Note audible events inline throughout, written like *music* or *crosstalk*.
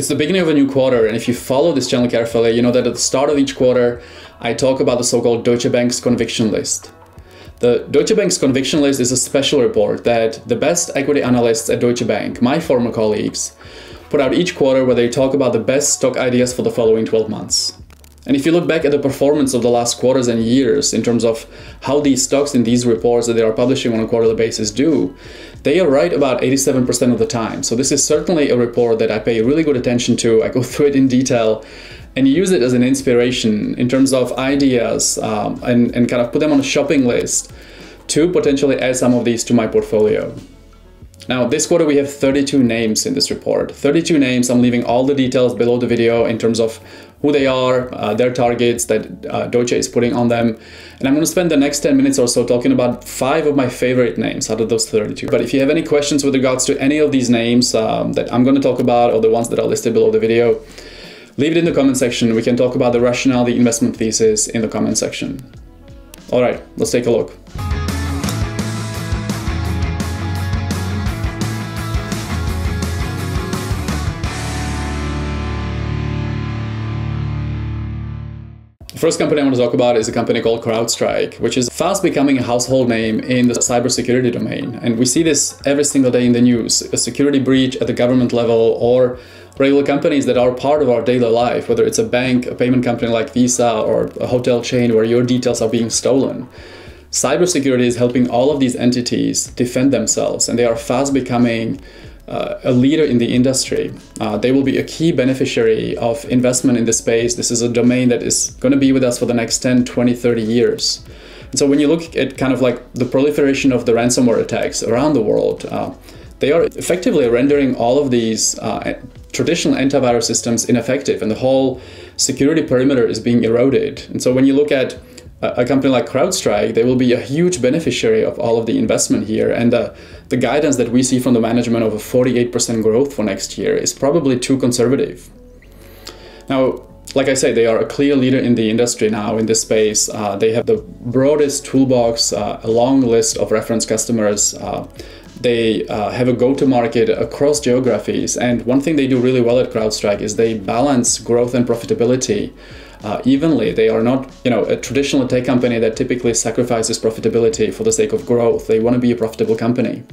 It's the beginning of a new quarter, and if you follow this channel carefully, you know that at the start of each quarter, I talk about the so-called Deutsche Bank's conviction list. The Deutsche Bank's conviction list is a special report that the best equity analysts at Deutsche Bank, my former colleagues, put out each quarter where they talk about the best stock ideas for the following 12 months. And if you look back at the performance of the last quarters and years in terms of how these stocks in these reports that they are publishing on a quarterly basis do, they are right about 87% of the time. So this is certainly a report that I pay really good attention to. I go *laughs* through it in detail and use it as an inspiration in terms of ideas um, and, and kind of put them on a shopping list to potentially add some of these to my portfolio. Now, this quarter we have 32 names in this report. 32 names, I'm leaving all the details below the video in terms of who they are, uh, their targets that uh, Deutsche is putting on them. And I'm going to spend the next 10 minutes or so talking about five of my favorite names out of those 32. But if you have any questions with regards to any of these names um, that I'm going to talk about or the ones that are listed below the video, leave it in the comment section. We can talk about the rationale, the investment thesis in the comment section. All right, let's take a look. First company I want to talk about is a company called CrowdStrike, which is fast becoming a household name in the cybersecurity domain. And we see this every single day in the news a security breach at the government level or regular companies that are part of our daily life, whether it's a bank, a payment company like Visa, or a hotel chain where your details are being stolen. Cybersecurity is helping all of these entities defend themselves, and they are fast becoming uh, a leader in the industry. Uh, they will be a key beneficiary of investment in this space. This is a domain that is going to be with us for the next 10, 20, 30 years. And so when you look at kind of like the proliferation of the ransomware attacks around the world, uh, they are effectively rendering all of these uh, traditional antivirus systems ineffective and the whole security perimeter is being eroded. And so when you look at a company like CrowdStrike, they will be a huge beneficiary of all of the investment here. And the, the guidance that we see from the management of a 48% growth for next year is probably too conservative. Now, like I said, they are a clear leader in the industry now in this space. Uh, they have the broadest toolbox, uh, a long list of reference customers. Uh, they uh, have a go-to-market across geographies. And one thing they do really well at CrowdStrike is they balance growth and profitability uh, evenly. They are not, you know, a traditional tech company that typically sacrifices profitability for the sake of growth. They want to be a profitable company.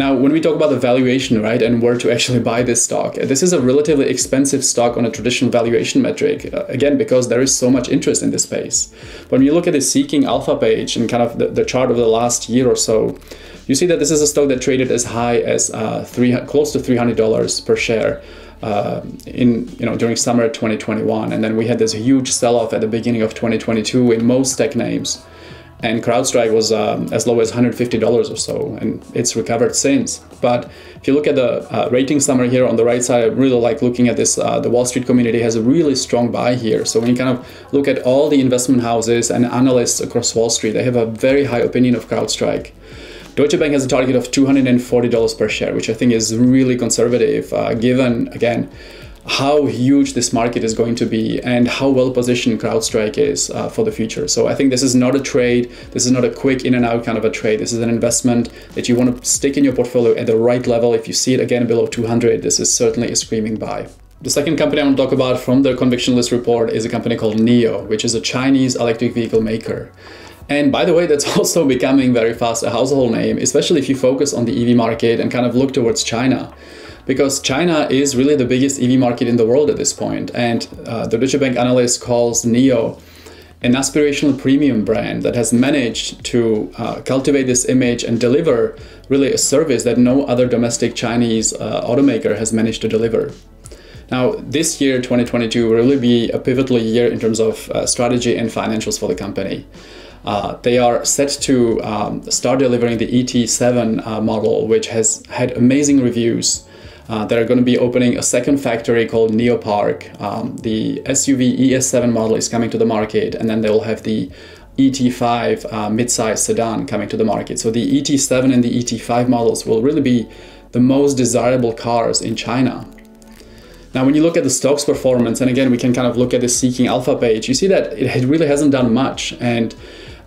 Now, when we talk about the valuation, right, and where to actually *laughs* buy this stock, this is a relatively expensive stock on a traditional valuation metric, uh, again, because there is so much interest in this space. When you look at the Seeking Alpha page and kind of the, the chart of the last year or so, you see that this is a stock that traded as high as uh, three, close to $300 per share uh, in you know during summer 2021, and then we had this huge sell-off at the beginning of 2022 in most tech names, and CrowdStrike was um, as low as $150 or so, and it's recovered since. But if you look at the uh, rating summary here on the right side, I really like looking at this. Uh, the Wall Street community has a really strong buy here. So when you kind of look at all the investment houses and analysts across Wall Street, they have a very high opinion of CrowdStrike. Deutsche Bank has a target of $240 per share, which I think is really conservative, uh, given, again, how huge this market is going to be and how well positioned CrowdStrike is uh, for the future. So I think this is not a trade. This is not a quick in and out kind of a trade. This is an investment that you want to stick in your portfolio at the right level. If you see it again below 200, this is certainly a screaming buy. The second company I want to talk about from the conviction list report is a company called NIO, which is a Chinese electric vehicle maker. And by the way, that's *laughs* also becoming very fast a household name, especially if you focus on the EV market and kind of look towards China. Because China is really the biggest EV market in the world at this point. And uh, the Deutsche Bank analyst calls NIO an aspirational premium brand that has managed to uh, cultivate this image and deliver really a service that no other domestic Chinese uh, automaker has managed to deliver. Now, this year, 2022, will really be a pivotal year in terms of uh, strategy and financials for the company. Uh, they are set to um, start delivering the ET7 uh, model, which has had amazing reviews. Uh, they're going to be opening a second factory called NeoPark. Um, the SUV ES7 model is coming to the market, and then they'll have the ET5 uh, midsize sedan coming to the market. So the ET7 and the ET5 models will really be the most desirable cars in China. Now, when you look at the stock's performance, and again, we can kind of look at the Seeking Alpha page, you see that it really hasn't done much. And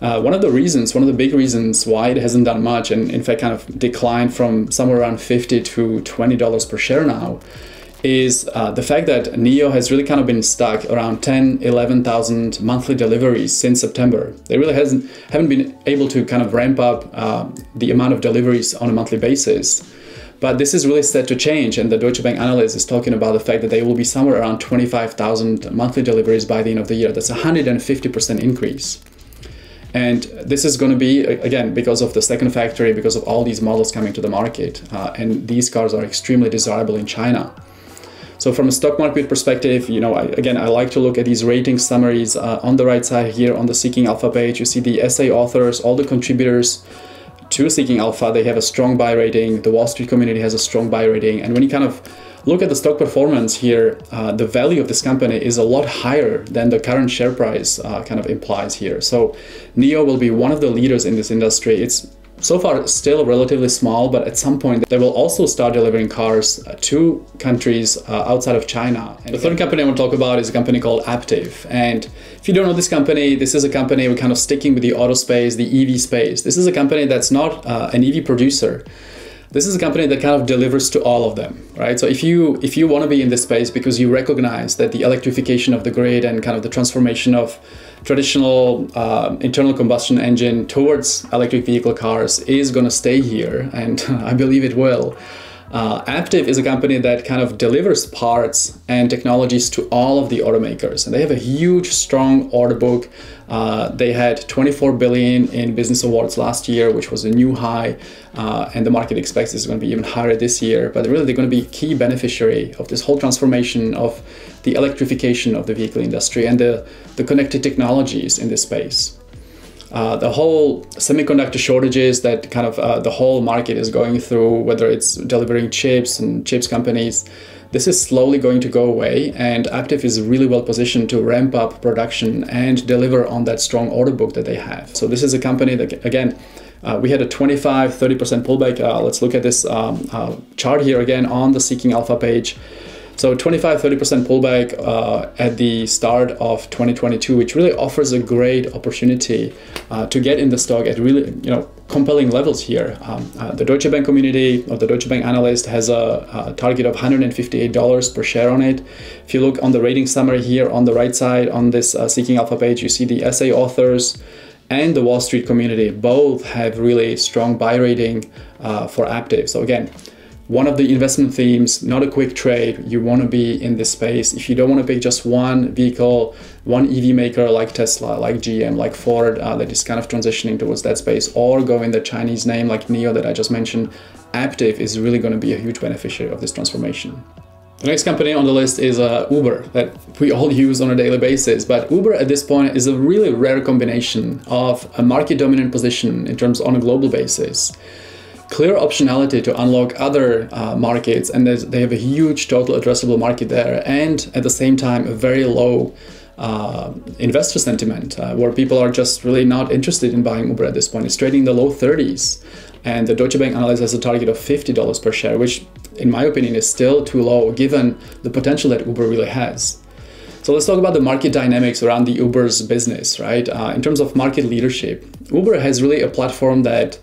uh, one of the reasons, one of the big reasons why it hasn't done much, and in fact kind of declined from somewhere around 50 to $20 per share now, is uh, the fact that NIO has really kind of been stuck around 10, 11,000 monthly deliveries since September. They really hasn't haven't been able to kind of ramp up uh, the amount of deliveries on a monthly basis. But this is really set to change, and the Deutsche Bank analyst is talking about the fact that they will be somewhere around 25,000 monthly deliveries by the end of the year. That's a 150% increase. And this is going to be, again, because of the second factory, because of all these models coming to the market. Uh, and these cars are extremely desirable in China. So from a stock market perspective, you know, I, again, I like to look at these rating summaries uh, on the right side here on the Seeking Alpha page. You see the SA authors, all the contributors to Seeking Alpha. They have a strong buy rating. The Wall Street community has a strong buy rating. And when you kind of look at the stock performance here, uh, the value of this company is a lot higher than the current share price uh, kind of implies here. So NIO will be one of the leaders in this industry. It's so far still relatively small, but at some point they will also start delivering cars to countries uh, outside of China. And the third company I want to talk about is a company called Aptiv. And if you don't know this company, this is a company we're kind of sticking with the auto space, the EV space. This is a company that's not uh, an EV producer this is a company that kind of delivers to all of them right? So if you if you want to be in this space because you recognize that the electrification of the grid and kind of the transformation of traditional uh, internal combustion engine towards electric vehicle cars is going to stay here and *laughs* i believe it will uh, Aptiv is a company that kind of delivers parts and technologies to all of the automakers, and they have a huge, strong order book. Uh, they had 24 billion in business awards last year, which was a new high, uh, and the market expects it's going to be even higher this year. But really, they're going to be key beneficiary of this whole transformation of the electrification of the vehicle industry and the, the connected technologies in this space. Uh, the whole semiconductor shortages that kind of uh, the whole market is going through, whether it's delivering chips and chips companies, this is slowly going to go away. And Aptiv is really well positioned to ramp up production and deliver on that strong order book that they have. So this is a company that, again, uh, we had a 25 30% pullback. Uh, let's look at this um, uh, chart here again on the Seeking Alpha page. So 25 30% pullback uh, at the start of 2022, which really offers a great opportunity uh, to get in the stock at really you know compelling levels here. Um, uh, the Deutsche Bank community or the Deutsche Bank analyst has a, a, target of $158 per share on it. If you look on the rating summary here on the right side on this uh, Seeking Alpha page, you see the SA authors and the Wall Street community both have really strong buy rating uh, for Aptiv. So again, one of the investment themes, not a quick trade. You want to be in this space. If you don't want to pick just one vehicle, one EV maker like Tesla, like GM, like Ford, uh, that is kind of transitioning towards that space, or go in the Chinese name like NIO that I just mentioned, Aptiv is really going to be a huge beneficiary of this transformation. The next company on the list is uh, Uber that we all *laughs* use on a daily basis. But Uber at this point is a really rare combination of a market dominant position in terms on a global basis clear optionality to unlock other uh, markets and they have a huge total addressable market there and at the same time a very low uh, investor sentiment uh, where people are just really not interested in buying Uber at this point. It's trading in the low 30s and the Deutsche Bank analyst has a target of $50 per share, which in my opinion is still too low given the potential that Uber really has. So let's talk about the market dynamics around the Uber's business, right? Uh, in terms of market leadership, Uber has really a platform that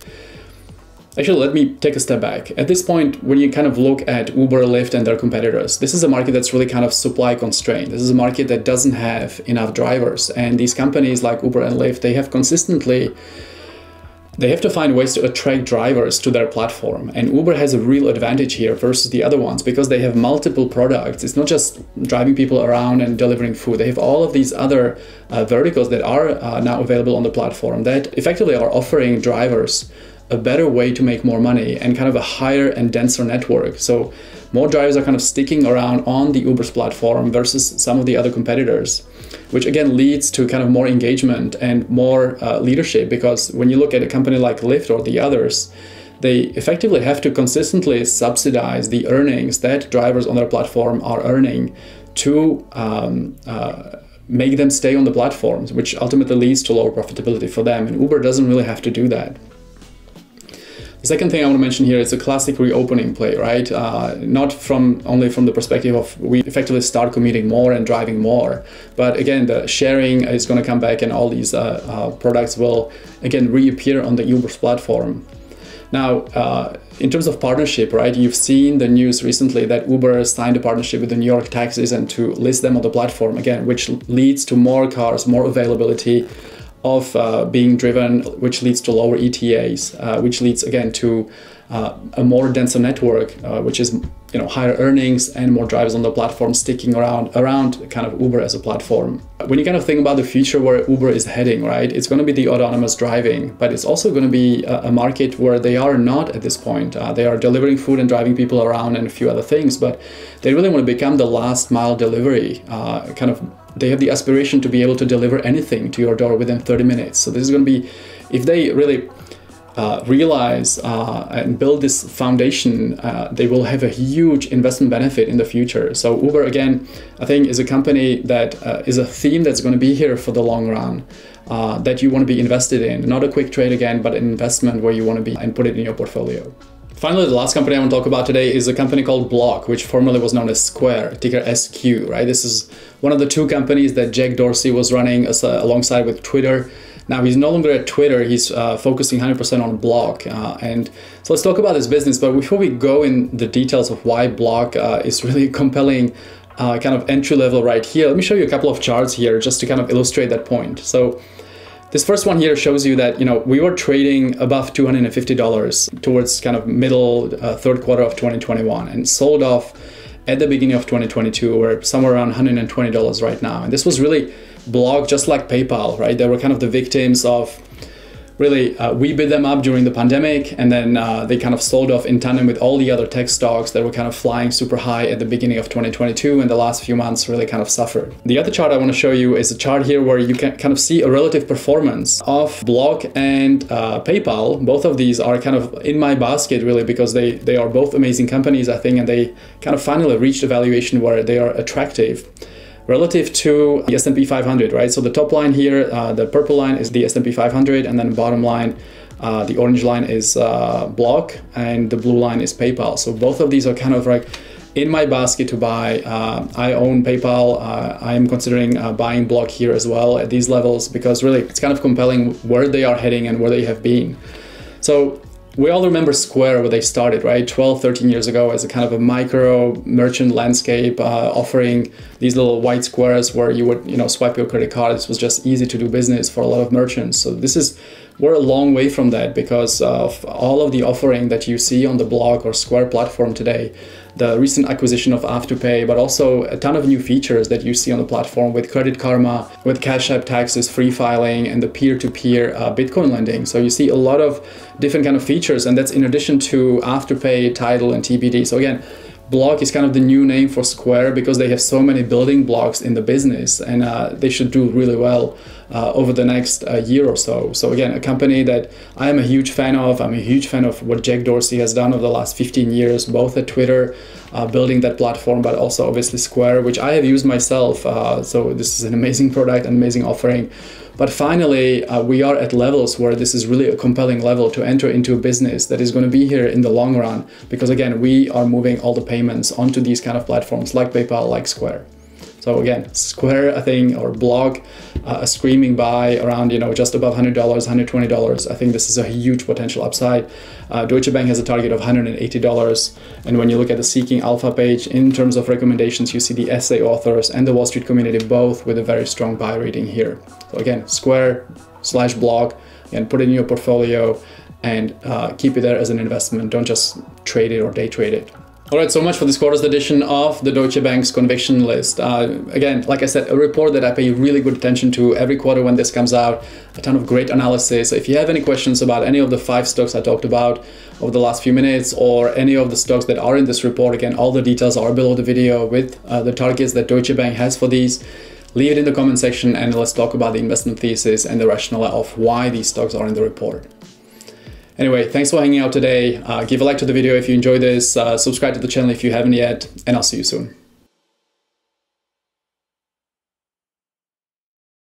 Actually, let me take a step back. At this point, when you kind of look at Uber, Lyft, and their competitors, this is a market that's really kind of supply constrained. This is a market that doesn't have enough drivers. And these companies like Uber and Lyft, they have consistently they have to find ways to attract drivers to their platform. And Uber has a real advantage here versus the other ones because they have multiple products. It's not just driving people around and delivering food. They have all of these other uh, verticals that are uh, now available on the platform that effectively are offering drivers a better way to make more money and kind of a higher and denser network. So more drivers are kind of sticking around on the Uber's platform versus some of the other competitors, which again leads to kind of more engagement and more uh, leadership because when you look at a company like Lyft or the others, they effectively have to consistently subsidize the earnings that drivers on their platform are earning to um, uh, make them stay on the platforms, which ultimately leads to lower profitability for them. And Uber doesn't really have to do that. Second thing I want to mention here is a classic reopening play, right? Uh, not from only from the perspective of we effectively start commuting more and driving more, but again, the sharing is going to come back and all these uh, uh, products will again reappear on the Uber's platform. Now, uh, in terms of partnership, right, you've seen the news recently that Uber signed a partnership with the New York taxis and to list them on the platform again, which leads to more cars, more availability of uh, being driven, which leads to lower ETAs, uh, which leads again to uh, a more denser network, uh, which is you know higher earnings and more drivers on the platform sticking around around kind of Uber as a platform. When you kind of think about the future where Uber is heading, right, it's going to be the autonomous driving, but it's also going to be a, market where they are not at this point. Uh, they are delivering food and driving people around and a few other things, but they really want to become the last mile delivery uh, kind of they have the aspiration to be able to deliver anything to your door within 30 minutes. So this is going to be, if they really uh, realize uh, and build this foundation, uh, they will have a huge investment benefit in the future. So Uber, again, I think is a company that uh, is a theme that's going to be here for the long run. Uh, that you want to be invested in, not a quick trade again, but an investment where you want to be and put it in your portfolio. Finally, the last company I want to talk about today is a company called Block, which formerly was known as Square, ticker SQ, right? This is one of the two companies that Jack Dorsey was running as, uh, alongside with Twitter. Now he's no longer at Twitter, he's uh, focusing 100% on Block. Uh, and so let's talk about this business. But before we go in the details of why Block uh, is really *laughs* compelling uh, kind of entry level right here, let me show you a couple of charts here just to kind of illustrate that point. So this first one here shows you that you know we were trading above $250 towards kind of middle uh, third quarter of 2021 and sold off at the beginning of 2022 we're somewhere around $120 right now and this was really blocked just like PayPal right they were kind of the victims of really uh, we bid them up during the pandemic and then uh, they kind of sold off in tandem with all the other tech stocks that were kind of flying super high at the beginning of 2022 and the last few months really kind of suffered. The other chart I want to show you is a chart here where you can kind of see a relative performance of Block and uh, PayPal. Both of these are kind of in my basket really because they, they are both amazing companies I think and they kind of finally reached a valuation where they are attractive relative to the S&P 500, right? So the top line here, uh, the purple line is the S&P 500, and then bottom line, uh, the orange line is uh, Block, and the blue line is PayPal. So both of these are kind of like in my basket to buy. Uh, I own PayPal. Uh, I am considering uh, buying Block here as well at these levels because really it's kind of compelling where they are heading and where they have been. So we all remember Square where they started, right? 12, 13 years ago as a kind of a micro merchant landscape uh, offering these little white squares where you would, you know, swipe your credit card. This was just easy to do business for a lot of merchants. So this is, we're a long way from that because of all of the offering that you see on the Block or Square platform today the recent acquisition of Afterpay, but also a ton of new features that you see on the platform with Credit Karma, with Cash App taxes, free filing, and the peer-to-peer uh, Bitcoin lending. So you see a lot of different kind of features, and that's in addition to Afterpay, Tidal, and TBD. So again, Block is kind of the new name for Square because they have so many building blocks in the business and uh, they should do really well uh, over the next uh, year or so. So, again, a company that I am a huge fan of. I'm a huge fan of what Jack Dorsey has done over the last 15 years, both at Twitter, uh, building that platform, but also obviously Square, which I have used myself. Uh, so, this is an amazing product, an amazing offering. But finally, uh, we are at levels where this is really a compelling level to enter into a business that is going to be here in the long run. Because again, we are moving all the payments onto these kind of platforms like PayPal, like Square. So again, Square, I think, or Block, uh, a screaming buy around, you know, just above $100, $120. I think this is a huge potential upside. Uh, Deutsche Bank has a target of $180. And when you look at the Seeking Alpha page, in terms of recommendations, you see the SA authors and the Wall Street community both with a very strong buy rating here. So again, Square slash Block, and put it in your portfolio and uh, keep it there as an investment. Don't just trade it or day trade it. All right, so much for this quarter's edition of the Deutsche Bank's conviction list. Uh, again, like I said, a report that I pay really good attention to every quarter when this comes out. A ton of great analysis. If you have any questions about any of the five stocks I talked about over the last few minutes or any of the stocks that are in this report, again, all the details are below the video with uh, the targets that Deutsche Bank has for these. Leave it in the comment section and let's talk about the investment thesis and the rationale of why these stocks are in the report. Anyway, thanks for hanging out today. Uh, give a like to the video if you enjoyed this, uh, subscribe to the channel if you haven't yet, and I'll see you soon.